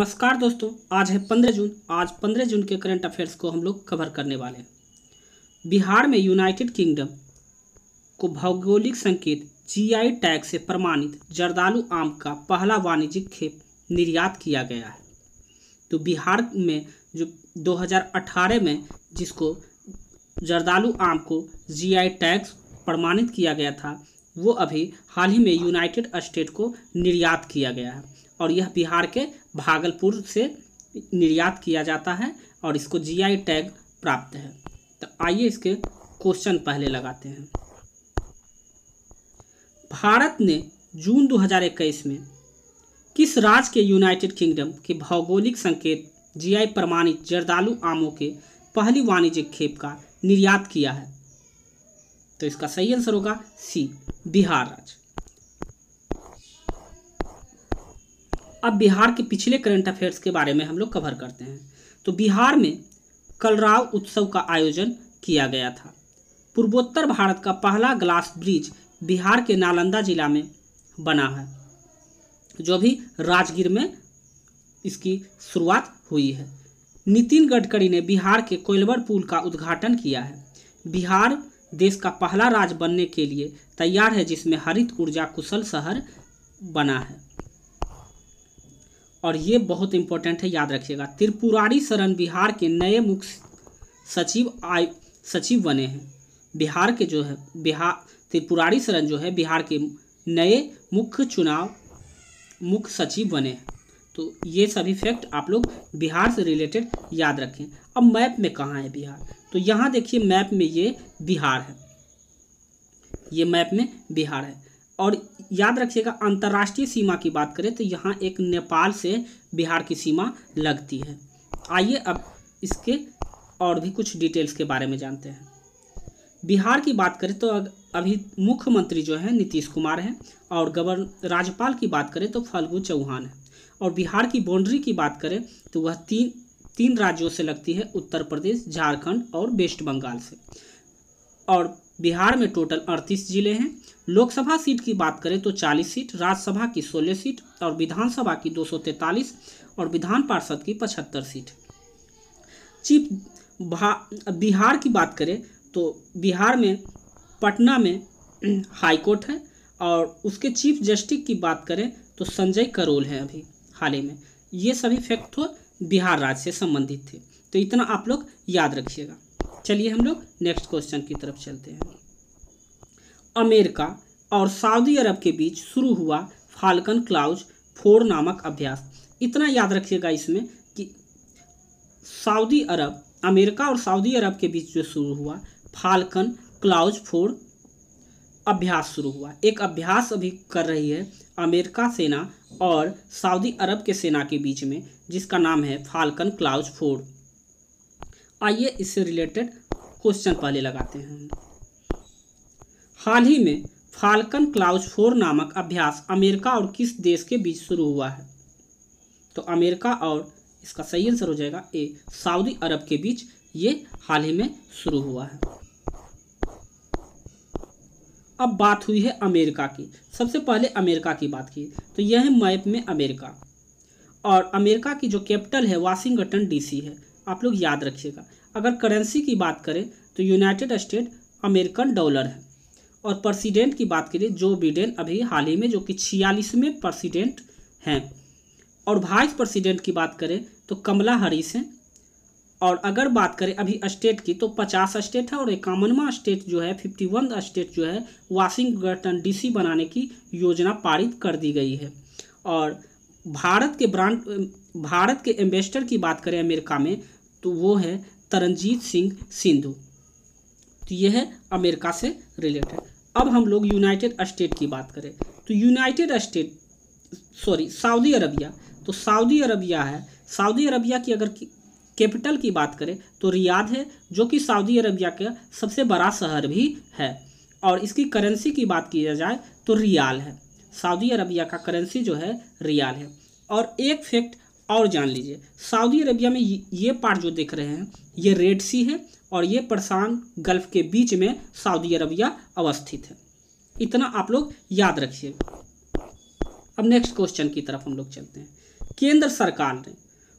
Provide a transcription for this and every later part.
नमस्कार दोस्तों, आज है पंद्रह जून। आज पंद्रह जून के करंट अफेयर्स को हम लोग कवर करने वाले हैं। बिहार में यूनाइटेड किंगडम को भौगोलिक संकेत जीआई टैग से प्रमाणित जर्दालू आम का पहला वाणिज्यिक खेप निर्यात किया गया है। तो बिहार में जो 2018 में जिसको जर्दालू आम को जीआई टैग प्रमाणित किया गया था, वो अभी हाल ही में यूनाइटेड स्टेट को निर्यात किया गया है। और यह बिहार के भागलपुर से निर्यात किया जाता है और इसको जीआई टैग प्राप्त है। तो आइए इसके क्वेश्चन पहले लगाते हैं। भारत ने जून 2021 में किस राज्य के यूनाइटेड किंगडम के भौगोलिक संकेत जीआई प्रमाणित जर्दालू आमों के पहली वाणिज्यिक खेप का निर्यात किया है? तो इसका सही आंसर होगा सी बिहार राज्य। अब बिहार के पिछले करंट अफेयर्स के बारे में हम लोग कवर करते हैं। तो बिहार में कलराव उत्सव का आयोजन किया गया था। पूर्वोत्तर भारत का पहला ग्लास ब्रिज बिहार के नालंदा जिला में बना है, जो भी राजगीर में इसकी शुरुआत हुई है। नितिन गडकरी ने बिहार के कोयलवर पुल का उद्घाटन किया है। बिहार देश का पहला राज्य बनने के लिए तैयार है, जिसमें हरित ऊर्जा कुशल शहर बना है। और ये बहुत इंपॉर्टेंट है, याद रखिएगा। त्रिपुरारी शरण बिहार के नए मुख्य सचिव आय, सचिव बने हैं। बिहार के जो है बिहार त्रिपुरारी शरण जो है, बिहार के नए मुख्य चुनाव, मुख्य सचिव बने हैं। तो ये सभी फैक्ट आप लोग बिहार से रिलेटेड याद रखें। अब मैप में कहाँ है बिहार? तो यहाँ देखिए मैप में ये बिहार है। ये मैप में बिहार है। और याद रखिएगा, अंतर्राष्ट्रीय सीमा की बात करें तो यहाँ एक नेपाल से बिहार की सीमा लगती है। आइए अब इसके और भी कुछ डिटेल्स के बारे में जानते हैं। बिहार की बात करें तो अभी मुख्यमंत्री जो है नीतीश कुमार हैं और गवर्न, राज्यपाल की बात करें तो फाल्गु चौहान है। और बिहार की बाउंड्री की बात करें तो वह तीन तीन राज्यों से लगती है, उत्तर प्रदेश, झारखंड और वेस्ट बंगाल से। और बिहार में टोटल अड़तीस ज़िले हैं। लोकसभा सीट की बात करें तो 40 सीट, राज्यसभा की 16 सीट और विधानसभा की 243 और विधान पार्षद की 75 सीट। चीफ बिहार की बात करें तो बिहार में पटना में हाई कोर्ट है और उसके चीफ जस्टिस की बात करें तो संजय करोल हैं अभी हाल ही में। ये सभी फैक्ट तो बिहार राज्य से संबंधित थे। तो इतना आप लोग याद रखिएगा। चलिए हम लोग नेक्स्ट क्वेश्चन की तरफ़ चलते हैं। अमेरिका और सऊदी अरब के बीच शुरू हुआ फाल्कन क्लाउज फोर नामक अभ्यास। इतना याद रखिएगा इसमें कि सऊदी अरब, अमेरिका और सऊदी अरब के बीच जो शुरू हुआ, फाल्कन क्लाउज फोर अभ्यास शुरू हुआ। एक अभ्यास अभी कर रही है अमेरिका सेना और सऊदी अरब के सेना के बीच में, जिसका नाम है फाल्कन क्लाउज फोर। आइए इससे रिलेटेड क्वेश्चन पहले लगाते हैं। हाल ही में फाल्कन क्लाउज फोर नामक अभ्यास अमेरिका और किस देश के बीच शुरू हुआ है? तो अमेरिका और इसका सही आंसर हो जाएगा ए, सऊदी अरब के बीच ये हाल ही में शुरू हुआ है। अब बात हुई है अमेरिका की। सबसे पहले अमेरिका की बात की। तो यह है मैप में अमेरिका। और अमेरिका की जो कैपिटल है, वाशिंगटन डीसी है। आप लोग याद रखिएगा। अगर करेंसी की बात करें तो यूनाइटेड स्टेट अमेरिकन डॉलर है। और प्रेसिडेंट की बात करें जो बिडेन अभी हाल ही में जो कि छियालीसवें प्रेसिडेंट हैं। और वाइस प्रेसिडेंट की बात करें तो कमला हरीस हैं। और अगर बात करें अभी स्टेट की तो पचास स्टेट है और इक्यावनवा स्टेट जो है फिफ्टी वन स्टेट जो है वाशिंगटन डीसी बनाने की योजना पारित कर दी गई है। और भारत के ब्रांड भारत के एम्बेसडर की बात करें अमेरिका में तो वो है तरनजीत सिंह सिंधु। तो यह है अमेरिका से रिलेटेड अब हम लोग यूनाइटेड स्टेट की बात करें। तो United State sorry Saudi Arabia तो सऊदी अरबिया है। सऊदी अरबिया की अगर कैपिटल की बात करें तो रियाद है, जो कि सऊदी अरबिया का सबसे बड़ा शहर भी है। और इसकी करेंसी की बात किया जाए तो रियाल है। सऊदी अरबिया का करेंसी जो है रियाल है। और एक फैक्ट और जान लीजिए, सऊदी अरबिया में ये पार्ट जो देख रहे हैं, ये रेड सी है और ये प्रशांत गल्फ के बीच में सऊदी अरबिया अवस्थित है। इतना आप लोग याद रखिए। अब नेक्स्ट क्वेश्चन की तरफ़ हम लोग चलते हैं। केंद्र सरकार ने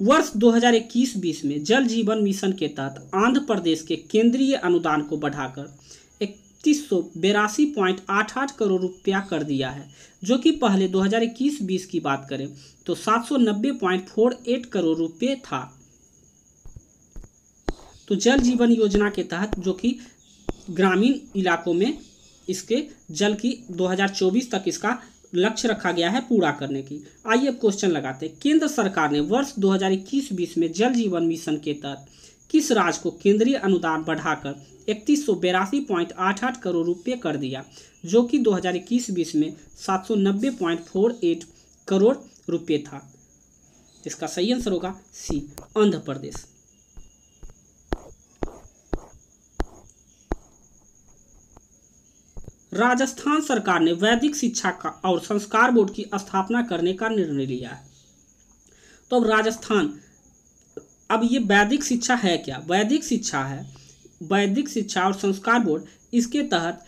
वर्ष 2021-20 में जल जीवन मिशन के तहत आंध्र प्रदेश के केंद्रीय अनुदान को बढ़ाकर इकतीस करोड़ रुपया कर दिया है। जो कि पहले 2021-20 की बात करें तो सात सौ नब्बे पॉइंट फोर एट करोड़ रुपये था। तो जल जीवन योजना के तहत, जो कि ग्रामीण इलाकों में इसके जल की 2024 तक इसका लक्ष्य रखा गया है पूरा करने की। आइए अब क्वेश्चन लगाते हैं। केंद्र सरकार ने वर्ष 2021-20 में जल जीवन मिशन के तहत किस राज्य को केंद्रीय अनुदान बढ़ाकर इकतीस सौ बेरासी आठ आठ करोड़ रुपये कर दिया, जो कि 2021-20 में सात सौ नब्बे फोर एट करोड़ रुपये था। इसका सही आंसर होगा सी, आंध्र प्रदेश। राजस्थान सरकार ने वैदिक शिक्षा का और संस्कार बोर्ड की स्थापना करने का निर्णय लिया है। तो अब राजस्थान, अब ये वैदिक शिक्षा है क्या? वैदिक शिक्षा है। वैदिक शिक्षा और संस्कार बोर्ड, इसके तहत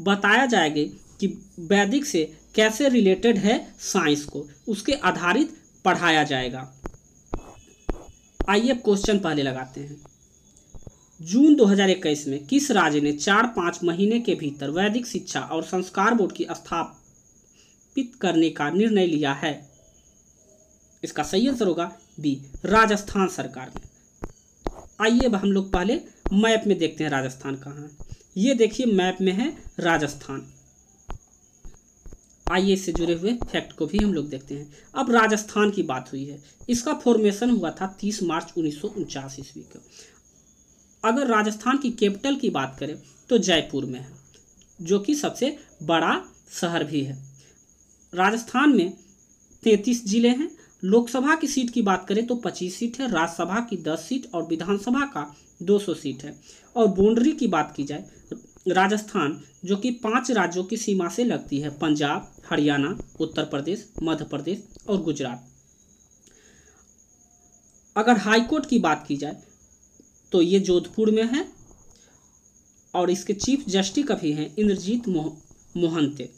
बताया जाएगा कि वैदिक से कैसे रिलेटेड है साइंस को। उसके आधारित पढ़ाया जाएगा। आइए अब क्वेश्चन पहले लगाते हैं। जून 2021 में किस राज्य ने चार पाँच महीने के भीतर वैदिक शिक्षा और संस्कार बोर्ड की स्थापित करने का निर्णय लिया है? इसका सही आंसर होगा बी, राजस्थान सरकार ने। आइए अब हम लोग पहले मैप में देखते हैं राजस्थान कहाँ ये देखिए मैप में है राजस्थान। आइए इससे जुड़े हुए फैक्ट को भी हम लोग देखते हैं। अब राजस्थान की बात हुई है। इसका फॉर्मेशन हुआ था 30 मार्च उन्नीस सौ उनचास ईस्वी को। अगर राजस्थान की कैपिटल की बात करें तो जयपुर में है, जो कि सबसे बड़ा शहर भी है। राजस्थान में तैंतीस ज़िले हैं। लोकसभा की सीट की बात करें तो पच्चीस सीट है। राज्यसभा की दस सीट और विधानसभा का दो सौ सीट है। और बाउंड्री की बात की जाए, राजस्थान, जो कि पाँच राज्यों की सीमा से लगती है, पंजाब, हरियाणा, उत्तर प्रदेश, मध्य प्रदेश और गुजरात। अगर हाईकोर्ट की बात की जाए तो ये जोधपुर में है और इसके चीफ जस्टिस कभी हैं इंद्रजीत मोह, मोहंते।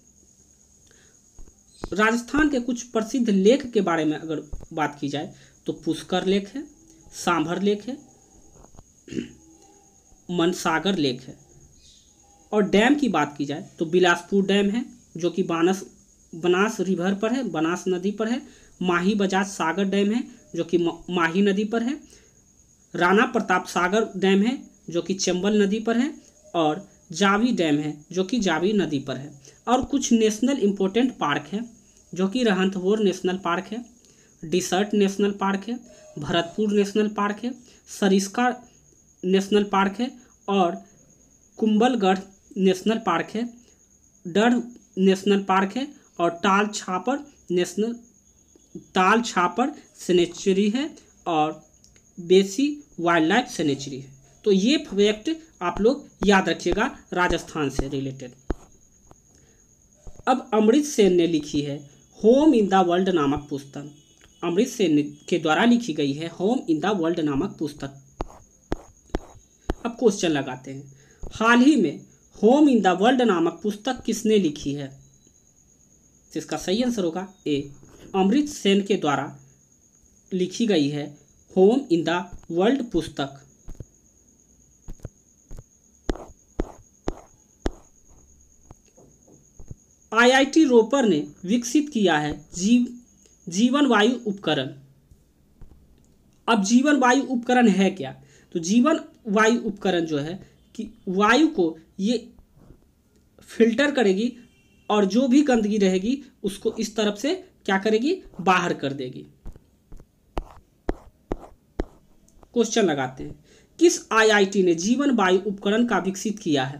राजस्थान के कुछ प्रसिद्ध लेख के बारे में अगर बात की जाए तो पुष्कर लेख है, सांभर लेख है मनसागर लेक है। और डैम की बात की जाए तो बिलासपुर डैम है, जो कि बानस, बनास रिवर पर है, बनास नदी पर है। माही बजाज सागर डैम है, जो कि माही नदी पर है। राणा प्रताप सागर डैम है, जो कि चंबल नदी पर है। और जावी डैम है, जो कि जावी नदी पर है। और कुछ नेशनल इम्पोर्टेंट पार्क है, जो कि रहंतपुर नेशनल पार्क है, डिसर्ट नेशनल पार्क है, भरतपुर नेशनल पार्क है, सरिस्का नेशनल पार्क है और कुंबलगढ़ नेशनल पार्क है डर नेशनल पार्क है और टाल छापर नेशनल, ताल छापर सेनेचुरी है और बेसी वाइल्ड लाइफ सेनेचुरी है। तो ये फैक्ट आप लोग याद रखिएगा राजस्थान से रिलेटेड। अब अमृत सेन ने लिखी है, होम इन द वर्ल्ड नामक पुस्तक। अमृत सेन के द्वारा लिखी गई है, होम इन द वर्ल्ड नामक पुस्तक। अब क्वेश्चन लगाते हैं। हाल ही में होम इन द वर्ल्ड नामक पुस्तक किसने लिखी है? इसका सही आंसर होगा ए अमृत सेन के द्वारा लिखी गई है होम इन द वर्ल्ड पुस्तक। आईआईटी रोपर ने विकसित किया है जीव जीवन वायु उपकरण। अब जीवन वायु उपकरण है क्या? तो जीवन वायु उपकरण जो है कि वायु को ये फ़िल्टर करेगी और जो भी गंदगी रहेगी, उसको इस तरफ़ से क्या करेगी? बाहर कर देगी। क्वेश्चन लगाते हैं। किस आईआईटी ने जीवन वायु उपकरण का विकसित किया है?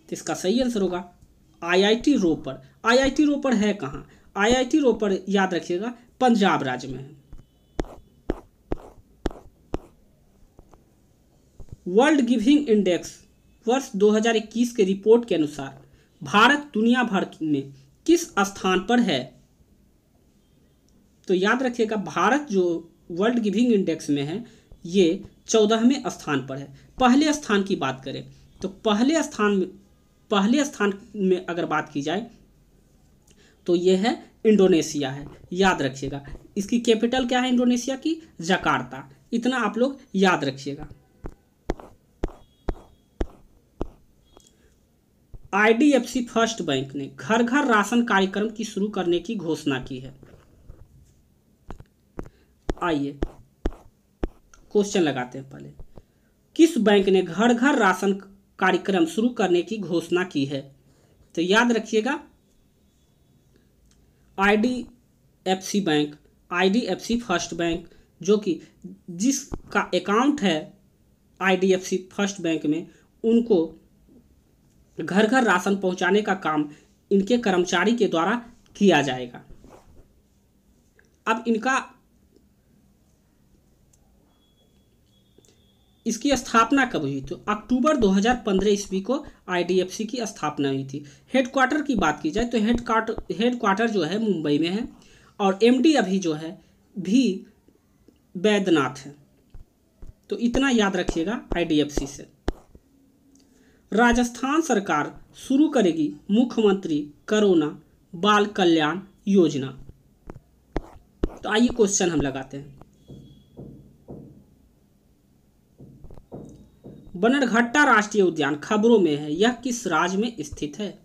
तो इसका सही आंसर होगा आईआईटी रोपर। आईआईटी रोपर है कहाँ? आईआईटी रोपर याद रखिएगा, पंजाब राज्य में है। वर्ल्ड गिविंग इंडेक्स वर्ष 2021 के रिपोर्ट के अनुसार भारत दुनिया भर में किस स्थान पर है? तो याद रखिएगा, भारत जो वर्ल्ड गिविंग इंडेक्स में है, ये चौदहवें स्थान पर है। पहले स्थान की बात करें तो पहले स्थान में, पहले स्थान में अगर बात की जाए तो ये है इंडोनेशिया है। याद रखिएगा, इसकी कैपिटल क्या है इंडोनेशिया की? जकार्ता। इतना आप लोग याद रखिएगा। आईडीएफसी फ़र्स्ट बैंक ने घर घर राशन कार्यक्रम की शुरू करने की घोषणा की है। आइए क्वेश्चन लगाते हैं पहले। किस बैंक ने घर घर राशन कार्यक्रम शुरू करने की घोषणा की है? तो याद रखिएगा, IDFC bank, IDFC first bank, जो कि जिसका अकाउंट है आईडीएफसी फ़र्स्ट बैंक में, उनको घर घर राशन पहुँचाने का काम इनके कर्मचारी के द्वारा किया जाएगा। अब इनका इसकी स्थापना कब हुई? तो अक्टूबर 2015 ईस्वी को आईडीएफसी की स्थापना हुई थी। हेडक्वार्टर की बात की जाए तो हेडक्वार्टर हेडक्वार्टर जो है मुंबई में है और एमडी अभी जो है भी बैद्यनाथ है। तो इतना याद रखिएगा आईडीएफसी से। राजस्थान सरकार शुरू करेगी मुख्यमंत्री करोना बाल कल्याण योजना। तो आइए क्वेश्चन हम लगाते हैं। बनरघट्टा राष्ट्रीय उद्यान खबरों में है, यह किस राज्य में स्थित है?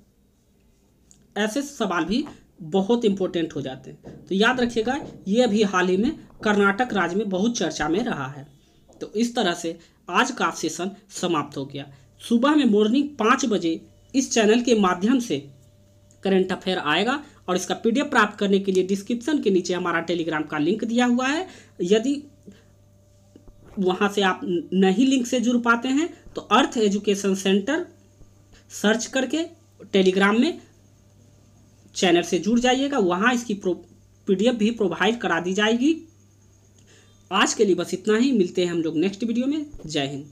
ऐसे सवाल भी बहुत इंपॉर्टेंट हो जाते हैं। तो याद रखिएगा यह अभी हाल ही में कर्नाटक राज्य में बहुत चर्चा में रहा है। तो इस तरह से आज का सेशन समाप्त हो गया। सुबह में मॉर्निंग पाँच बजे इस चैनल के माध्यम से करंट अफेयर आएगा और इसका पीडीएफ प्राप्त करने के लिए डिस्क्रिप्शन के नीचे हमारा टेलीग्राम का लिंक दिया हुआ है। यदि वहाँ से आप नहीं लिंक से जुड़ पाते हैं तो अर्थ एजुकेशन सेंटर सर्च करके टेलीग्राम में चैनल से जुड़ जाइएगा। वहाँ इसकी पीडीएफ भी प्रोवाइड करा दी जाएगी। आज के लिए बस इतना ही। मिलते हैं हम लोग नेक्स्ट वीडियो में। जय हिंद।